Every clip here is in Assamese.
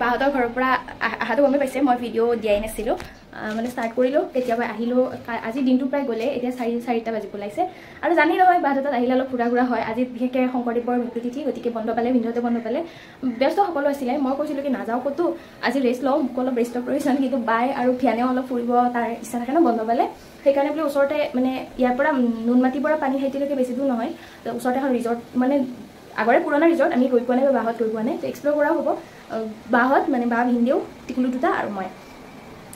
বাহঁতৰ ঘৰৰ পৰা অহাটো গমেই পাইছে মই ভিডিঅ' দিয়াই নাছিলোঁ। মানে ষ্টাৰ্ট কৰিলোঁ কেতিয়াবা আহিলোঁ আজি দিনটো প্ৰায় গ'লে এতিয়া চাৰি চাৰিটা বাজিব ওলাইছে। আৰু জানি নহয় বাহঁতত আহিলে অলপ ঘূৰা ঘূৰা হয়। আজি বিশেষকৈ শংকৰদেৱৰ মৃত্যুতিথি গতিকে বন্ধ পালে ভিনদেউতে বন্ধ পালে। ব্যস্ত সকলো আছিলে মই কৈছিলোঁ কি নাযাওঁ ক'তো আজি ৰেষ্ট লওঁ মোক অলপ ৰেষ্টৰ প্ৰয়োজন কিন্তু বাই আৰু ভিয়ানেও অলপ ফুৰিব তাৰ ইচ্ছা থাকে ন বন্ধ পালে। সেইকাৰণে বোলে ওচৰতে মানে ইয়াৰ পৰা নুনমাটিৰ পৰা পানী খাইটিলৈকে বেছি দূৰ নহয়। ওচৰতে এখন ৰিজৰ্ট মানে আগৰে পুৰণা ৰিজৰ্ট আমি গৈ পোৱা নাই বাহঁত গৈ পোৱা নাই তো এক্সপ্ল'ৰ কৰাও হ'ব। বাহঁত মানে বা ভিনদেউ টিকুলু দুটা আৰু মই।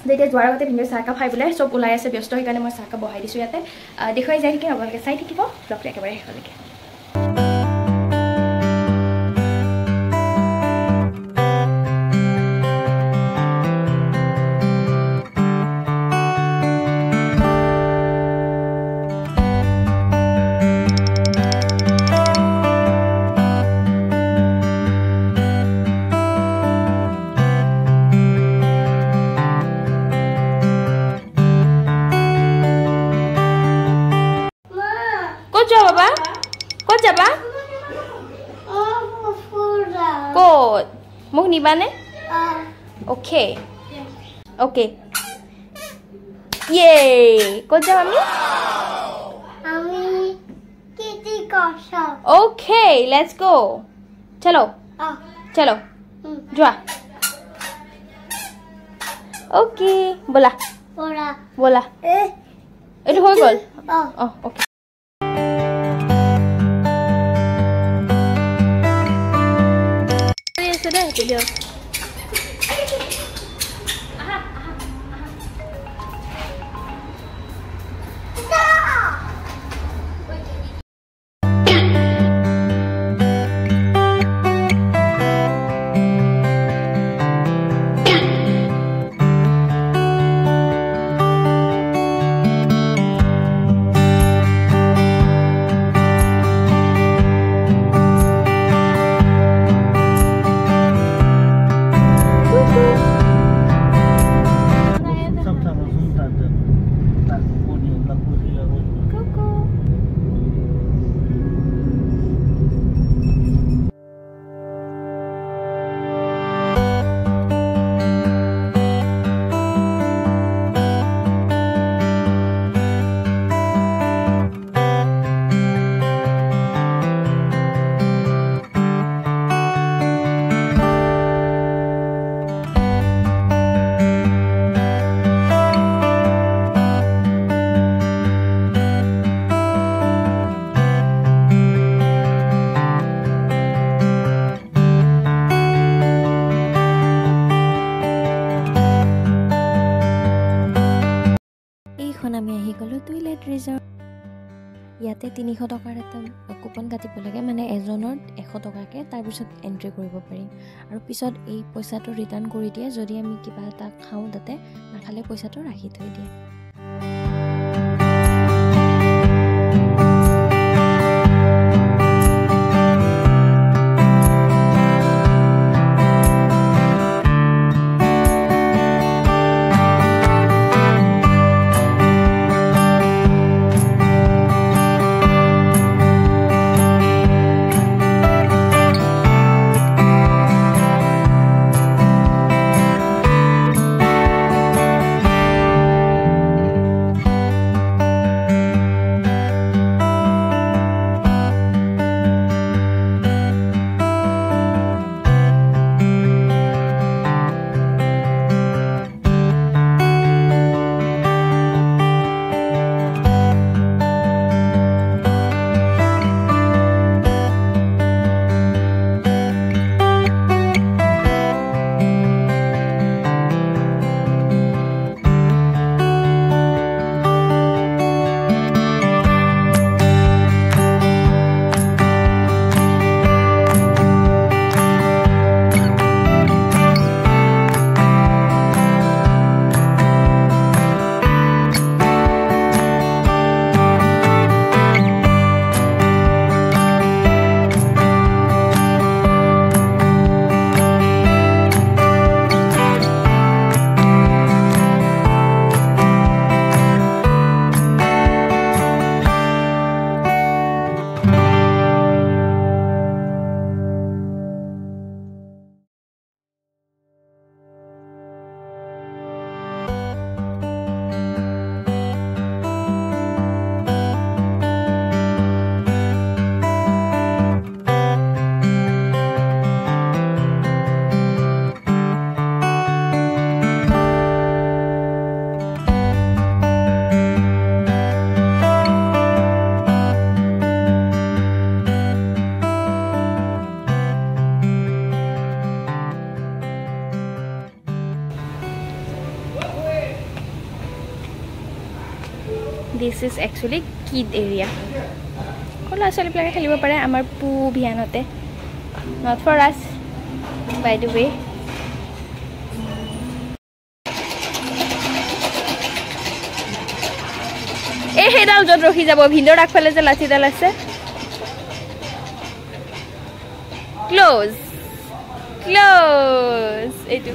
তো এতিয়া যোৱাৰ আগতে ভিনদেউ চাহকাপ খাই পেলাই চব ওলাই আছে ব্যস্ত সেইকাৰণে মই চাহকাপ বহাই দিছোঁ ইয়াতে। দেখুৱাই যাই থাকিম আপোনালোকে? চাই থাকিব। ব্লগটো একেবাৰে শেষলৈকে। নিবানে অ'কে অ'কে ইয়ে ক'ত যাম আমি? অ'কে লেটছ গো চলো চলো যোৱা অ'কে ব'লা ব'লা এইটো হৈ গ'ল? অ। অঁ অ'কে আছে ইয়াতে তিনিশ টকাৰ এটা কুপন কাটিব লাগে মানে এজনৰ এশ টকাকৈ তাৰপিছত এণ্ট্ৰি কৰিব পাৰি। আৰু পিছত এই পইচাটো ৰিটাৰ্ণ কৰি দিয়ে যদি আমি কিবা এটা খাওঁ তাতে নাখালে পইচাটো ৰাখি থৈ দিয়ে। This is actually kid area সৰু ল'ৰা ছোৱালীবিলাকে খেলিব পাৰে আমাৰ পু ভিয়ানতে নট ফৰ আছ বাই দ্য ৱে এই সেইডাল য'ত ৰখি যাব ভিন্দৰ আগফালে যে লাঠিডাল আছে ক্ল'জ ক্ল'জ এইটো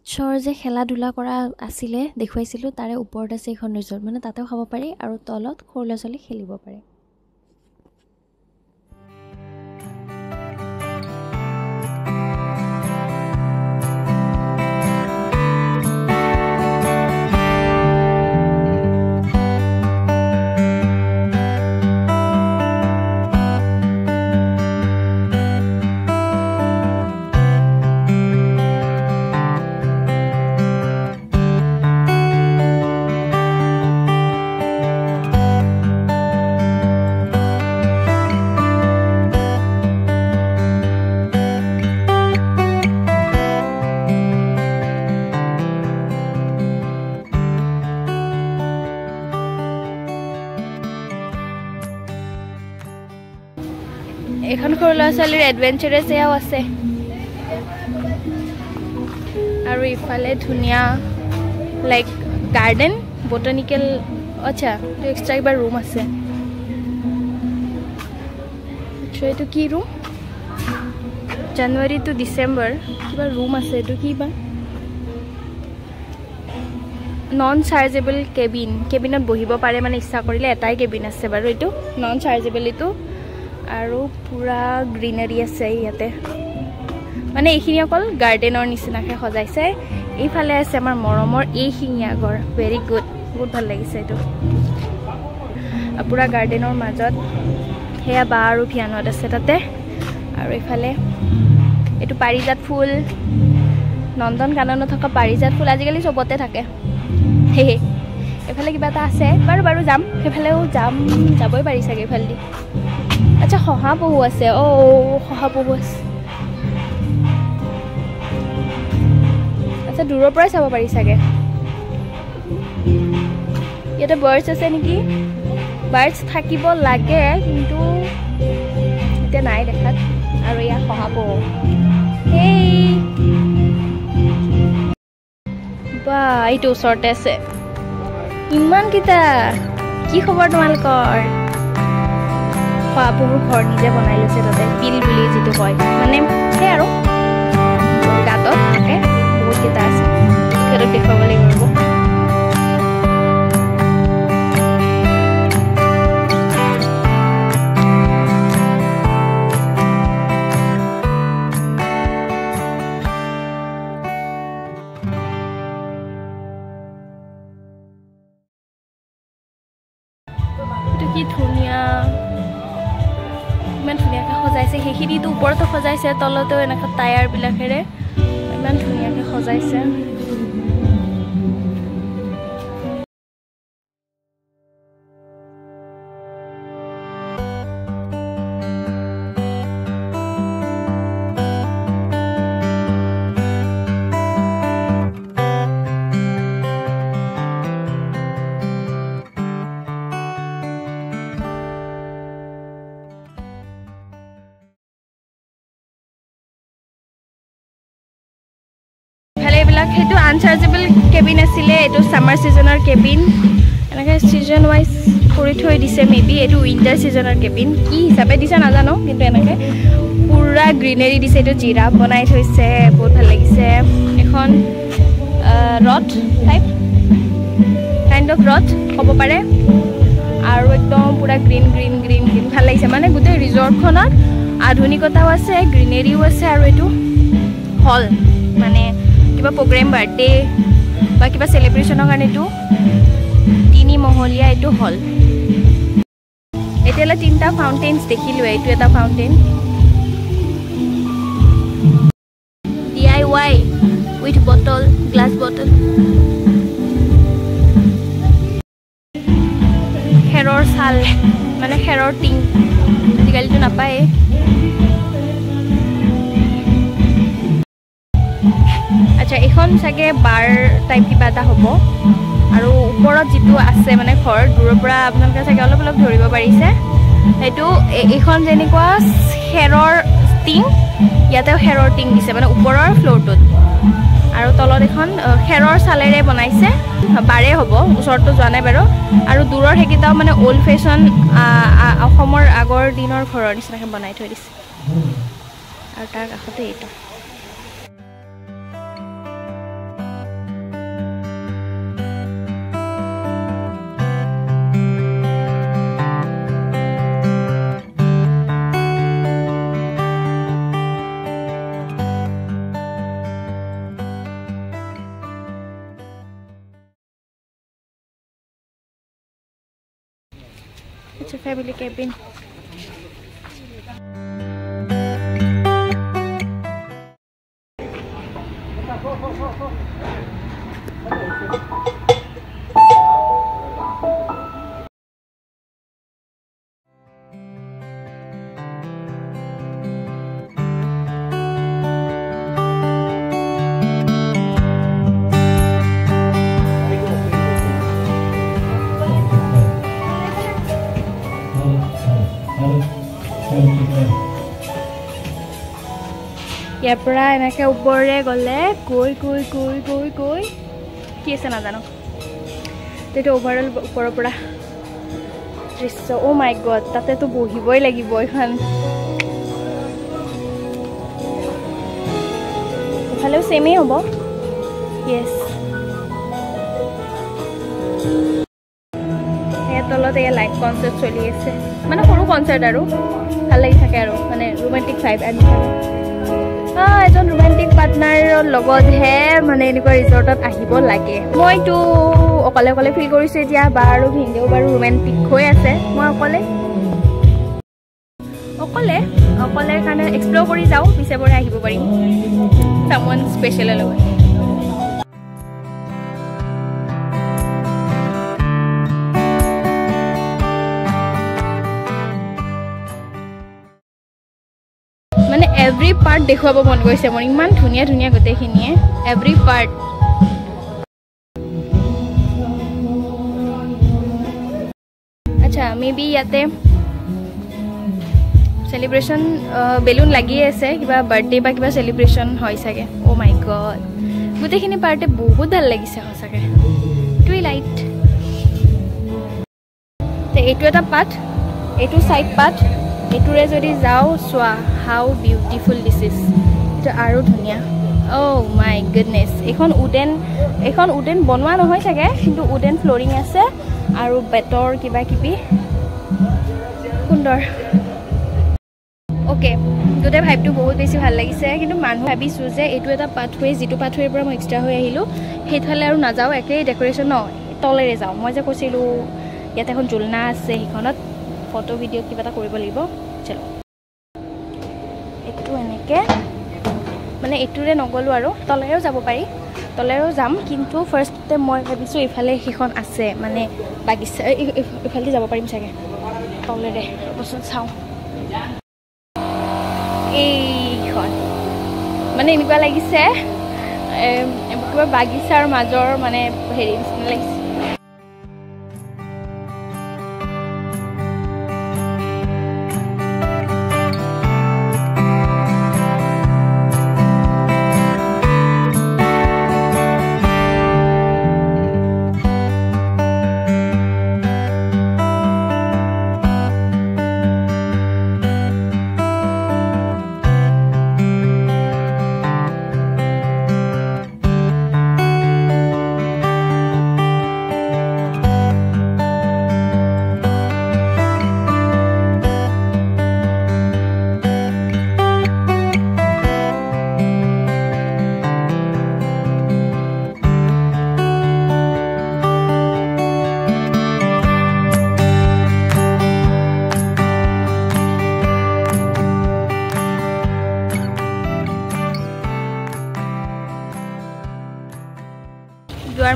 কিডছৰ যে খেলা ধূলা কৰা আছিলে দেখুৱাইছিলোঁ তাৰে ওপৰত আছে এইখন ৰিজৰ্ট মানে তাতেও খাব পাৰি আৰু তলত সৰু ল'ৰা ছোৱালী খেলিব পাৰে। ছোৱালীৰ এডভেঞ্চাৰেছ এয়াও আছে আৰু ইফালে ধুনীয়া লাইক গাৰ্ডেন বটানিকেল আচ্ছা এইটো এক্সট্ৰা কিবা ৰুম আছে এইটো কি ৰুম জানুৱাৰী টু ডিচেম্বৰ কিবা ৰুম আছে এইটো কি বা নন চাৰ্জেবল কেবিন কেবিনত বহিব পাৰে মানে ইচ্ছা কৰিলে এটাই কেবিন আছে বাৰু এইটো। নন চাৰ্জেবল এইটো। আৰু পূৰা গ্ৰীনাৰী আছে ইয়াতে। মানে এইখিনি অকল গাৰ্ডেনৰ নিচিনাকৈ সজাইছে। এইফালে আছে আমাৰ মৰমৰ এইশিঙীয়া গড়। ভেৰি গুড বহুত ভাল লাগিছে এইটো। পূৰা গাৰ্ডেনৰ মাজত সেয়া বা আৰু ভিয়ানত আছে তাতে। আৰু এইফালে এইটো পাৰিজাত ফুল নন্দন কাননত থকা পাৰিজাত ফুল আজিকালি চবতে থাকে। সেয়ে এইফালে কিবা এটা আছে। বাৰু বাৰু যাম। সেইফালেও যাম। যাবই পাৰি চাগে এইফালেদি। আচ্ছা শহাপহু আছে অ' শহাপহু আছে আচ্ছা দূৰৰ পৰাই চাব পাৰি চাগে। ইয়াতে বাৰ্ডছ আছে নেকি? বাৰ্ডছ থাকিব লাগে কিন্তু এতিয়া নাই দেখাত। আৰু ইয়াত শহাপহু। সেই বা এইটো ওচৰতে আছে। ইমানকেইটা। কি খবৰ তোমালোকৰ? শহাপহুৰ ঘৰ নিজে বনাই লৈছে তাতে পিল বুলি যিটো কয়। মানে সেই আৰু। গাঁতত থাকে বহুতকেইটা আছে। সিহঁতক দেখুৱাব লাগিব ধুনীয়া। ইমান ধুনীয়াকৈ সজাইছে সেইখিনিতো ওপৰতো সজাইছে তলতো এনেকৈ টায়াৰবিলাকেৰে। ইমান ধুনীয়াকৈ সজাইছে। সেইটো আনচাৰ্জেবল কেবিন আছিলে এইটো ছামাৰ ছিজনৰ কেবিন এনেকৈ ছিজন ৱাইজ কৰি থৈ দিছে মে বি এইটো উইণ্টাৰ ছিজনৰ কেবিন কি হিচাপে দিছে নাজানো কিন্তু এনেকৈ পূৰা গ্ৰীনেৰী দিছে এইটো জিৰাফ বনাই থৈছে বহুত ভাল লাগিছে। এখন ৰথ টাইপ কাইণ্ড অফ ৰথ ক'ব পাৰে। আৰু একদম পূৰা গ্ৰীণ গ্ৰীণ গ্ৰীণ গ্ৰীণ ভাল লাগিছে। মানে গোটেই ৰিজৰ্টখনত আধুনিকতাও আছে গ্ৰীনেৰীও আছে আৰু এইটো হল মানে কিবা প্ৰগ্ৰেম বাৰ্থডে বা কিবা চেলিব্ৰেশ্যনৰ কাৰণে এইটো তিনিমহলীয়া এইটো হল এতিয়ালৈ তিনিটা ফাউণ্টেইনছ দেখিলোঁ এইটো এটা fountain D I Y with bottle glass bottle bar type কিবা এটা হ'ব। আৰু ওপৰত যিটো আছে মানে ঘৰ দূৰৰ পৰা আপোনালোকে চাগে অলপ অলপ ধৰিব পাৰিছে। সেইটো এইখন যেনেকুৱা খেৰৰ টিং ইয়াতেও খেৰৰ টিং দিছে মানে ওপৰৰ ফ্ল'ৰটোত আৰু তলত এখন খেৰৰ চালেৰে বনাইছে। বাৰে হ'ব ওচৰতো যোৱা নাই বাৰু। আৰু দূৰৰ সেইকেইটাও মানে অল্ড ফেশ্বন অসমৰ আগৰ দিনৰ ঘৰৰ নিচিনাকৈ বনাই থৈ দিছে। আৰু তাৰ কাষতে এইটো। Family cabin. ইয়াৰ পৰা এনেকৈ ওপৰেৰে গ'লে গৈ গৈ গৈ গৈ গৈ। কি আছে নাজানো। তো এইটো অভাৰঅল ওপৰৰ পৰা। দৃশ্য অ' মাই গড তাতেতো বহিবই লাগিব এইখন ইফালেও ছেমেই হ'ব। য়েছ তলত এয়া লাইভ কনচাৰ্ট চলি আছে। মানে সৰু কনচাৰ্ট আৰু। ভাল লাগি থাকে আৰু। মানে ৰোমেণ্টিক আনি আহ, এজন ৰোমেণ্টিক পাৰ্টনাৰৰ লগতহে মানে এনেকুৱা ৰিজৰ্টত আহিব লাগে। মইতো অকলে অকলে ফিল কৰিছোঁ এতিয়া বা আৰু ভিনদেউ বাৰু হৈ আছে মই অকলে। অকলে অকলে কাৰণে এক্সপ্ল'ৰ কৰি যাওঁ পিছে পৰে আহিব পাৰিম। চামন স্পেচিয়েলৰ লগত। দেখুৱাব মন গৈছে। মোৰ ইমান ধুনীয়া ধুনীয়া গোটেইখিনিয়ে। এভৰি পাৰ্ট আচ্ছা মে বি ইয়াতে চেলিব্ৰেশ্যন বেলুন লাগিয়ে আছে। কিবা বাৰ্থডে বা কিবা চেলিব্ৰেশ্যন হয় চাগে। অ' মাই গড গোটেইখিনি পাৰ্টে বহুত ভাল লাগিছে সঁচাকৈ। এইটোৱেই লাইট এইটো এটা পাঠ এইটো ছাইড পাঠ এইটোৰে যদি যাওঁ চোৱা। হাউ বিউটিফুল দিছ ইজ এইটো আৰু ধুনীয়া। অ' মাই গুডনেছ এইখন উডেন এইখন উডেন বনোৱা নহয় চাগে কিন্তু উডেন ফ্ল'ৰিং আছে আৰু বেতৰ কিবা কিবি। সুন্দৰ। অ'কে গোটেই ভাইবটো বহুত বেছি ভাল লাগিছে কিন্তু মানুহ ভাবিছোঁ যে এইটো এটা পাথৱে যিটো পাথৱেৰ পৰা মই এক্সট্ৰা হৈ আহিলোঁ সেইফালে আৰু নাযাওঁ একেই ডেক'ৰেশ্যন ন তলেৰে যাওঁ। মই যে কৈছিলোঁ ইয়াতে এখন জোলনা আছে সেইখনত ফটো ভিডিঅ' কিবা এটা কৰিব লাগিব। চলো। এনেকৈ মানে এইটোৰে নগ'লোঁ আৰু। তলেৰেও যাব পাৰি। তলেৰেও যাম কিন্তু ফাৰ্ষ্টতে মই ভাবিছোঁ এইফালে সেইখন আছে। মানে বাগিচা এই- এই- এইফালেদি যাব পাৰিম চাগে। তলেৰে। ৰ'বচোন চাওঁ। এইখন। মানে এনেকুৱা লাগিছে কিবা বাগিচাৰ মাজৰ মানে হেৰি নিচিনা লাগিছে।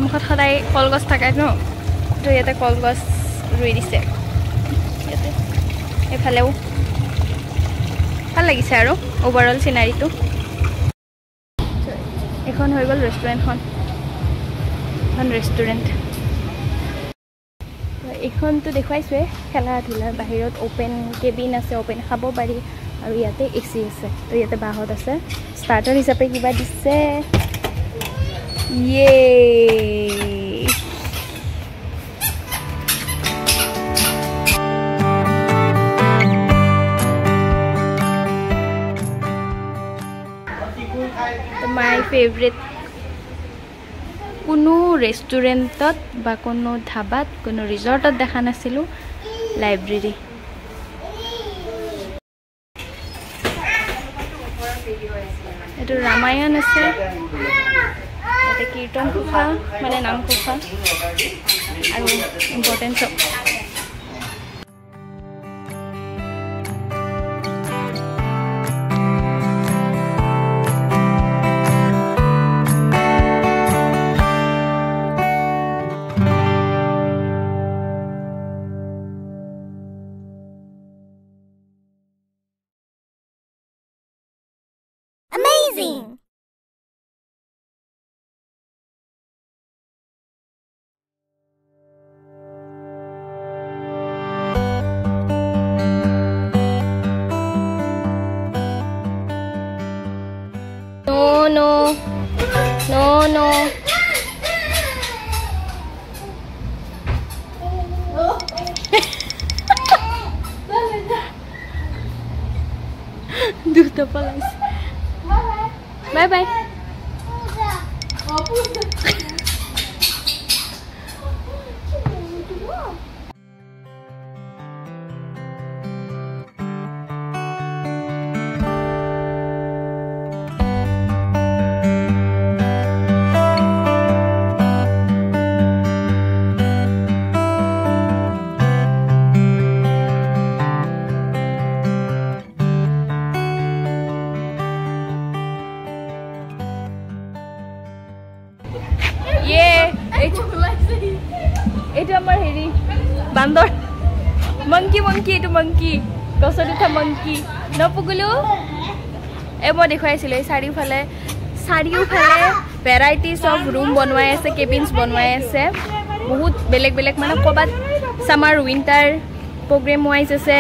মুখত সদায় কলগছ থাকে ন? তো ইয়াতে কলগছ ৰুই দিছে। ইয়াতে এইফালেও। ভাল লাগিছে আৰু অভাৰঅল চিনাৰীটো এইখন হৈ গ'ল ৰেষ্টুৰেণ্টখন এখন ৰেষ্টুৰেণ্ট এইখনতো দেখুৱাইছোৱে খেলা ধূলা বাহিৰত অ'পেন কেবিন আছে অ'পেন খাব পাৰি। আৰু ইয়াতে এ চি আছে তো ইয়াতে বাহঁত আছে। ষ্টাৰ্টাৰ হিচাপে কিবা দিছে। মাই ফেভৰেট কোনো ৰেষ্টুৰেণ্টত বা কোনো ধাবাত কোনো ৰিজৰ্টত দেখা নাছিলোঁ। লাইব্ৰেৰী এইটো ৰামায়ণ আছে। কীৰ্তন কোঠা মানে নাম কোঠা আৰু ইম্পৰ্টেণ্ট মংকি এইটো মংকি গছত উঠা মংকি নপুগুলো এই মই দেখুৱাইছিলোঁ এই চাৰিওফালে চাৰিওফালে ভেৰাইটিজ অফ ৰুম বনোৱাই আছে কেবিনছ বনোৱাই আছে। বহুত বেলেগ বেলেগ মানে ক'ৰবাত ছামাৰ উইণ্টাৰ প্ৰগ্ৰেম ৱাইজ আছে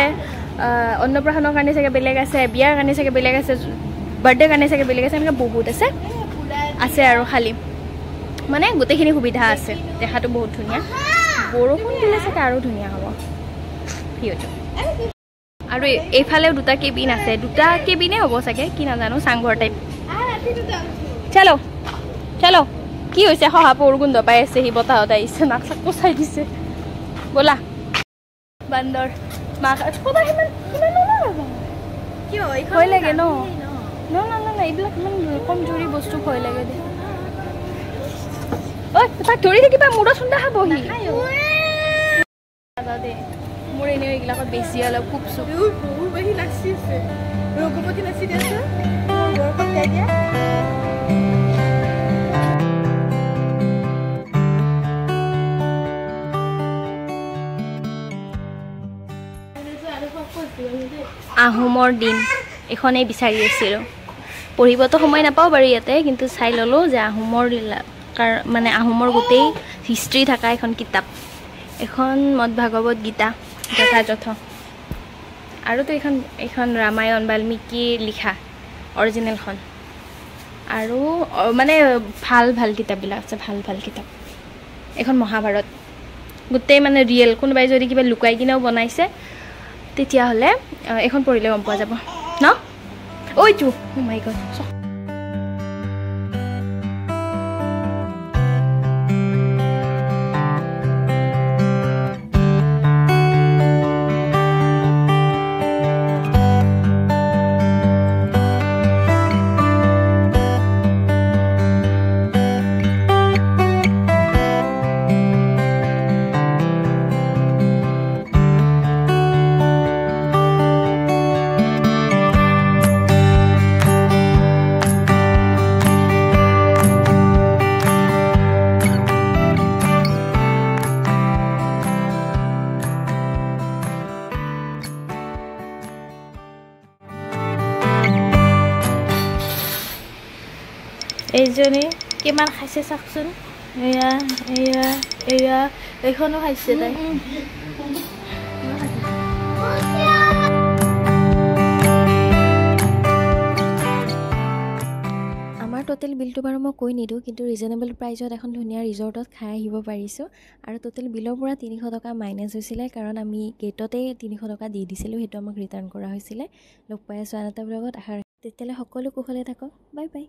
আহ, অন্নপ্ৰাশনৰ কাৰণে চাগে বেলেগ আছে বিয়াৰ কাৰণে চাগে বেলেগ আছে বাৰ্থডে কাৰণে চাগে বেলেগ আছে এনেকৈ বহুত আছে। আছে আৰু খালী। মানে গোটেইখিনি সুবিধা আছে দেখাটো বহুত ধুনীয়া। বৰষুণ দিলে চাগে আৰু ধুনীয়া হ'ব। ভিউটো আৰু এই- এইফালেও দুটা কেবিন আছে। দুটা কেবিনে হ'ব চাগে কি নাজানো চাংঘৰ টাইপ চলো চলো। কি হৈছে? শহাপহুৰ গোন্ধ পাই আছে সি বতাহত আহিছে নাক চাক কচাই দিছে। ব'লা। বান্দৰ মাক। ভয় লাগে ন? এইবিলাক ইমান কমজুৰি বস্তু ভয় লাগে দে। ঐ তাক ধৰি থাকিবা মূৰত চুন্দা খাবহি। নাযাওঁ দেই মোৰ এনেও এইবিলাকত বেছি অলপ খুব চুপ। বহুত বেছি নাচি আছে। ৰঘুপতি নাচি দিছে আহোমৰ দিন এইখনেই বিচাৰি আছিলোঁ। পঢ়িবতো সময় নাপাওঁ বাৰু ইয়াতে কিন্তু চাই ল'লোঁ যে আহোমৰ কাৰ মানে আহোমৰ গোটেই হিষ্ট্ৰী থকা এখন কিতাপ। এখন মদ ভাগৱত গীতা। যথাযথ আৰুতো এইখন এইখন ৰামায়ণ বাল্মীকি লিখা অৰিজিনেলখন আৰু মানে ভাল ভাল কিতাপবিলাক আছে ভাল ভাল কিতাপ। এইখন মহাভাৰত। গোটেই মানে ৰিয়েল কোনোবাই যদি কিবা লুকুৱাই কিনেও বনাইছে তেতিয়াহ'লে এইখন পঢ়িলে গম পোৱা যাব। ন? ঐটো মাই গড এইজনী কিমান খাইছে চাওকচোন? এয়া এয়া এয়া এইখনো খাইছে তাই। আমাৰ ট'টেল বিলটো বাৰু মই কৈ নিদিওঁ কিন্তু ৰিজনেবল প্ৰাইচত এখন ধুনীয়া ৰিজৰ্টত খাই আহিব পাৰিছোঁ। আৰু ট'টেল বিলৰ পৰা তিনিশ টকা মাইনাছ হৈছিলে কাৰণ আমি গেটতে তিনিশ টকা দি দিছিলোঁ সেইটো আমাক ৰিটাৰ্ণ কৰা হৈছিলে। লগ পাই আছোঁ আন এটা ব্লগত আশা ৰাখি তেতিয়াহ'লে সকলো কুশলে থাকক। Bye bye